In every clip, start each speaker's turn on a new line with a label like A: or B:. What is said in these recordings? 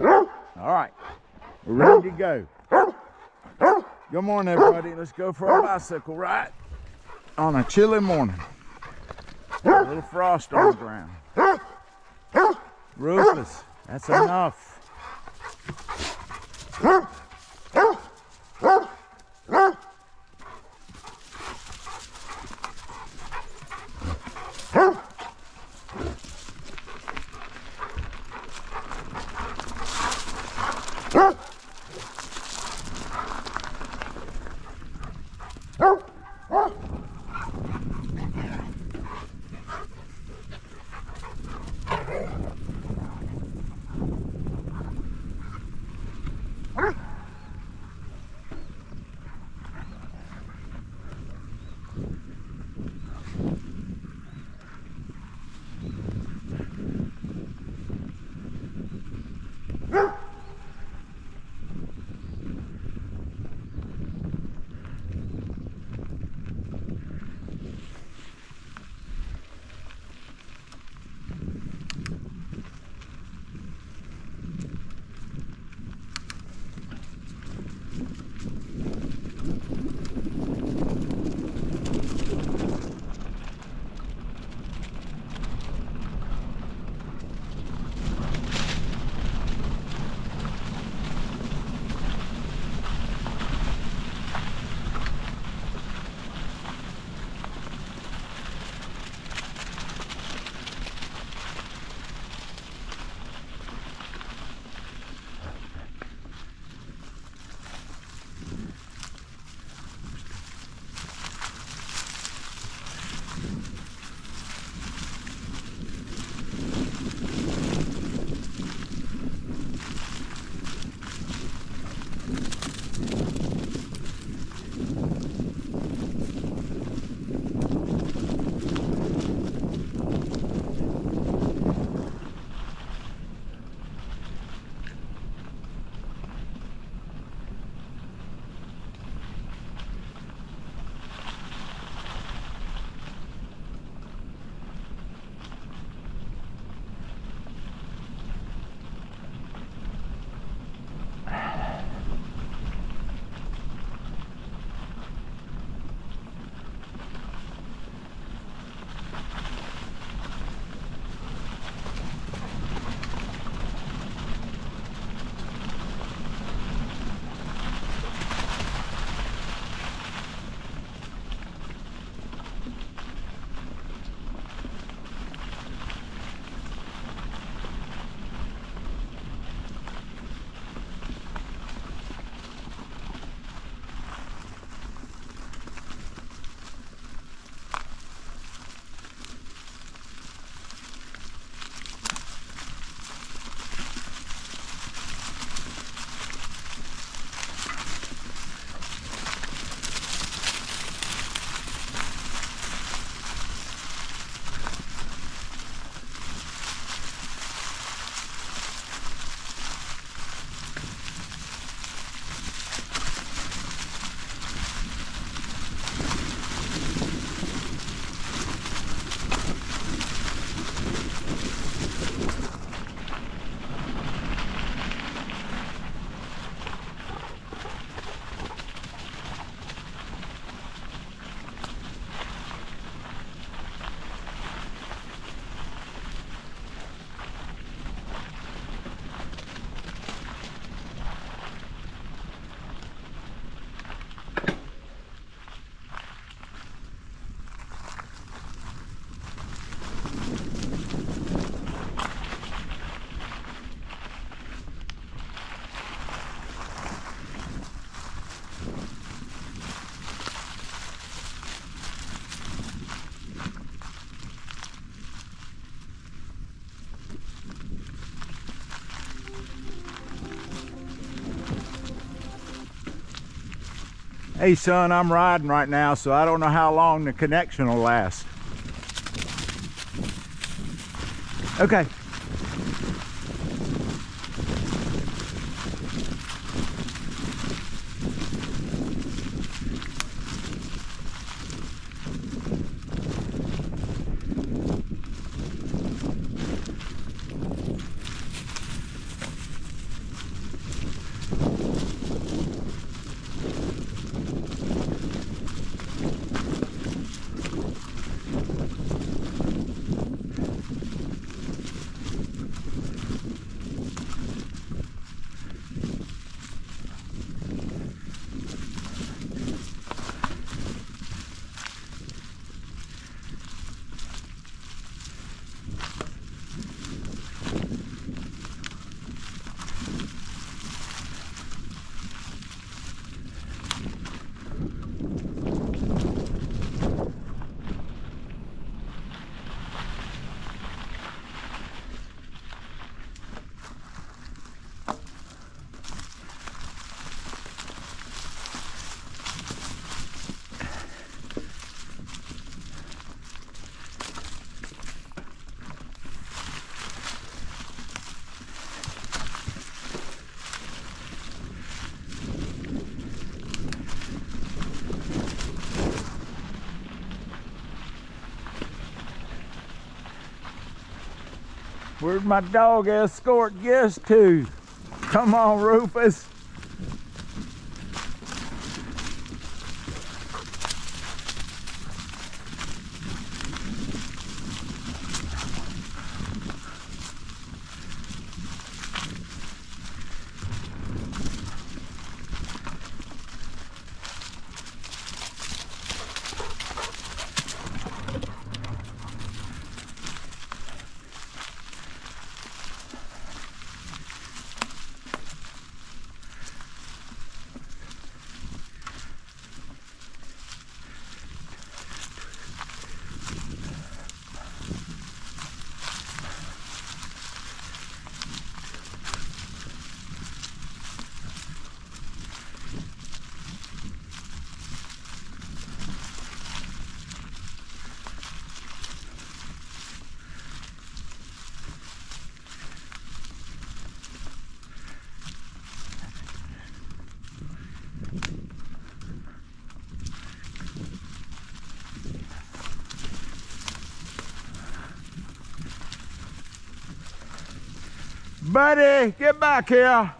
A: All right, we're ready to go. Good morning, everybody. Let's go for a bicycle ride on a chilly morning. A little frost on the ground. Rufus, that's enough. Hey son, I'm riding right now, so I don't know how long the connection will last. Okay. Where'd my dog escort guests to? Come on, Rufus. Buddy, get back here.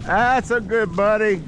A: That's a good buddy.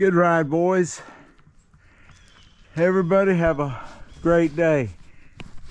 A: Good ride, boys. Everybody have a great day.